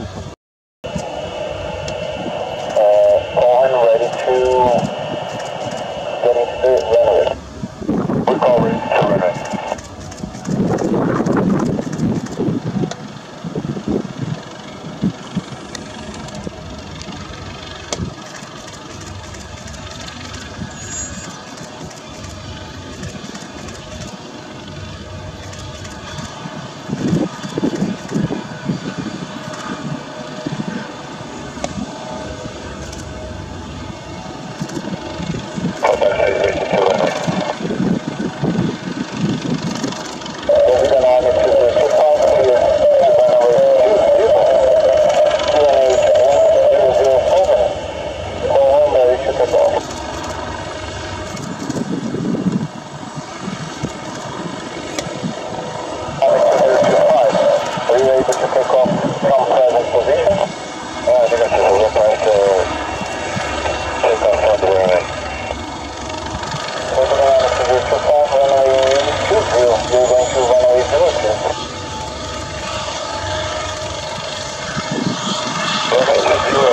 Uh, Cohen, ready to Vamos, Brasil!